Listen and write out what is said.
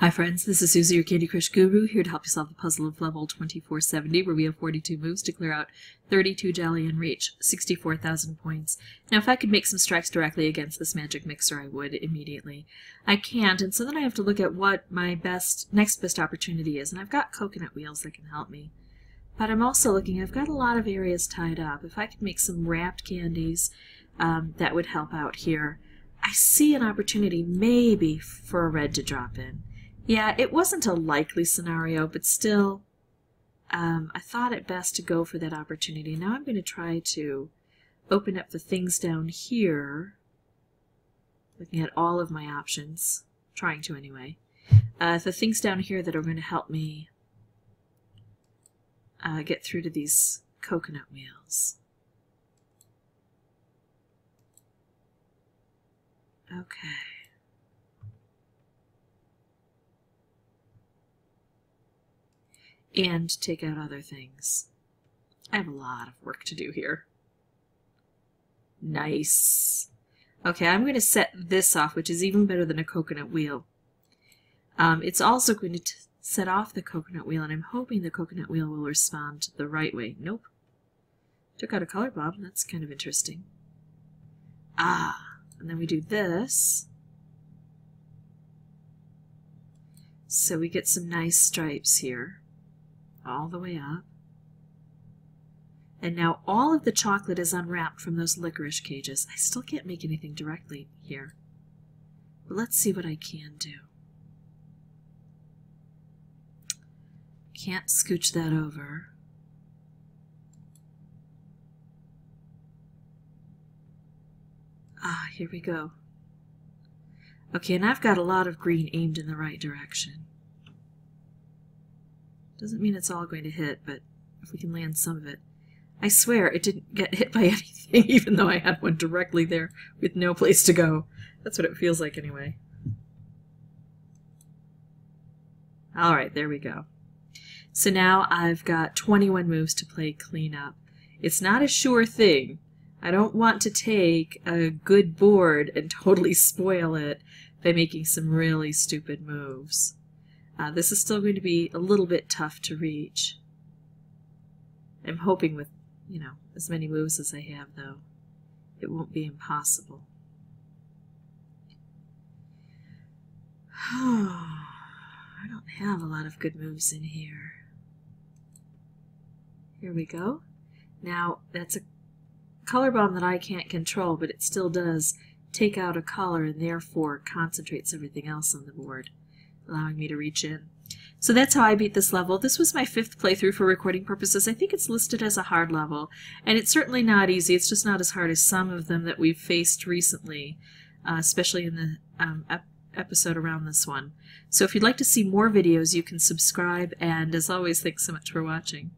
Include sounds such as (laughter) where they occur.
Hi friends, this is Suzy, your Candy Crush Guru, here to help you solve the puzzle of level 2470, where we have 42 moves to clear out 32 Jelly and reach 64,000 points. Now if I could make some strikes directly against this magic mixer, I would immediately. I can't, and so then I have to look at what my best next best opportunity is, and I've got coconut wheels that can help me. But I'm also looking, I've got a lot of areas tied up. If I could make some wrapped candies, um, that would help out here. I see an opportunity maybe for a red to drop in. Yeah, it wasn't a likely scenario, but still, um, I thought it best to go for that opportunity. Now I'm going to try to open up the things down here, looking at all of my options, trying to anyway. Uh, the things down here that are going to help me uh, get through to these coconut wheels. Okay. And take out other things. I have a lot of work to do here. Nice. Okay, I'm going to set this off, which is even better than a coconut wheel. Um, it's also going to set off the coconut wheel, and I'm hoping the coconut wheel will respond the right way. Nope. Took out a color bomb. That's kind of interesting. Ah, and then we do this. So we get some nice stripes here all the way up. And now all of the chocolate is unwrapped from those licorice cages. I still can't make anything directly here. But let's see what I can do. Can't scooch that over. Ah, here we go. Okay, and I've got a lot of green aimed in the right direction. Doesn't mean it's all going to hit, but if we can land some of it. I swear it didn't get hit by (laughs) anything, even though I had one directly there with no place to go. That's what it feels like anyway. Alright, there we go. So now I've got 21 moves to play cleanup. It's not a sure thing. I don't want to take a good board and (laughs) totally spoil it by making some really stupid moves. Uh, this is still going to be a little bit tough to reach. I'm hoping with, you know, as many moves as I have, though, it won't be impossible. (sighs) I don't have a lot of good moves in here. Here we go. Now, that's a color bomb that I can't control, but it still does take out a color and therefore concentrates everything else on the board allowing me to reach in. So that's how I beat this level. This was my fifth playthrough for recording purposes. I think it's listed as a hard level, and it's certainly not easy. It's just not as hard as some of them that we've faced recently, uh, especially in the um, ep episode around this one. So if you'd like to see more videos, you can subscribe, and as always, thanks so much for watching.